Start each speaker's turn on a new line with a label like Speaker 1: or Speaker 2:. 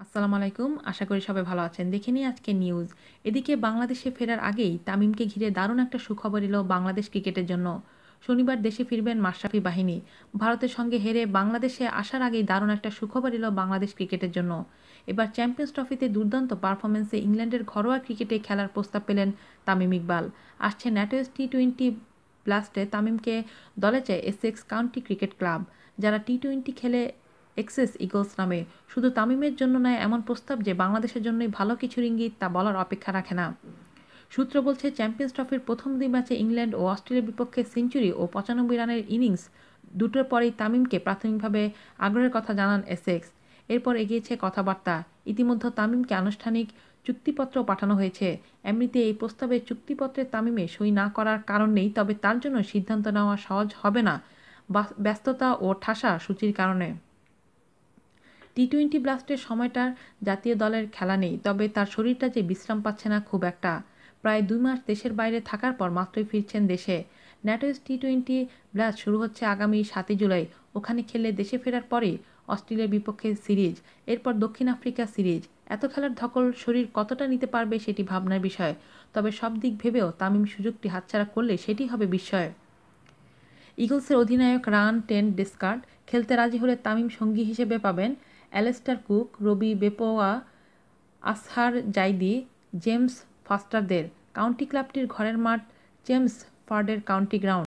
Speaker 1: আসসালামু আলাইকুম। আশা করি সবাই ভালো আছেন। দেখে নিই আজকে নিউজ এদিকে বাংলাদেশে ফেরার আগেই তামিমকে ঘিরে দারুণ একটা সুখবর এলো বাংলাদেশ ক্রিকেটের জন্য। শনিবার দেশে ফিরবেন মাশরাফি বাহিনী। ভারতের সঙ্গে হেরে বাংলাদেশে আসার আগেই দারুণ একটা সুখবর এলো বাংলাদেশ ক্রিকেটের জন্য। এবার চ্যাম্পিয়ন্স ট্রফিতে দুর্দান্ত পারফরমেন্সে ইংল্যান্ডের ঘরোয়া ক্রিকেটে খেলার প্রস্তাব পেলেন তামিম ইকবাল। আসছে ন্যাটোয়েস টি টোয়েন্টি ব্লাস্টে তামিমকে দলে চায় এসেক্স কাউন্টি ক্রিকেট ক্লাব যারা টি টোয়েন্টি খেলে এক্সেস ইগলস নামে। শুধু তামিমের জন্য নয়, এমন প্রস্তাব যে বাংলাদেশের জন্যই ভালো কিছুর ইঙ্গিত তা বলার অপেক্ষা রাখে না। সূত্র বলছে চ্যাম্পিয়ন্স ট্রফির প্রথম দুই ম্যাচে ইংল্যান্ড ও অস্ট্রেলিয়ার বিপক্ষে সেঞ্চুরি ও পঁচানব্বই রানের ইনিংস দুটোর পরেই তামিমকে প্রাথমিকভাবে আগ্রহের কথা জানান এসেক্স এরপর এগিয়েছে কথাবার্তা। ইতিমধ্যে তামিমকে আনুষ্ঠানিক চুক্তিপত্র পাঠানো হয়েছে। এমনিতে এই প্রস্তাবে চুক্তিপত্রে তামিমে সই না করার কারণ নেই, তবে তার জন্য সিদ্ধান্ত নেওয়া সহজ হবে না। ব্যস্ততা ও ঠাসা সূচির কারণে। টি টোয়েন্টি ব্লাস্টের সময়টার জাতীয় দলের খেলা নেই, তবে তার শরীরটা যে বিশ্রাম পাচ্ছে না খুব একটা। প্রায় দুই মাস দেশের বাইরে থাকার পর মাত্রই ফিরছেন দেশে। ন্যাটোস টি টোয়েন্টি ব্লাস্ট শুরু হচ্ছে আগামী সাতই জুলাই। ওখানে খেলে দেশে ফেরার পরে অস্ট্রেলিয়ার বিপক্ষে সিরিজ, এরপর দক্ষিণ আফ্রিকা সিরিজ। এত খেলার ধকল শরীর কতটা নিতে পারবে সেটি ভাবনার বিষয়, তবে সব দিক ভেবেও তামিম সুযোগটি হাতছাড়া করলে সেটি হবে বিস্ময়। ইগলসের অধিনায়ক রান টেন ডিসকার্ড খেলতে রাজি হলে তামিম সঙ্গী হিসেবে পাবেন Alastair Cook, Ravi Bopara, Ashar Zaidi, James ফাস্টারদের county ক্লাবটির ঘরের মাঠ, জেমস ফার্ডের কাউন্টি গ্রাউন্ড।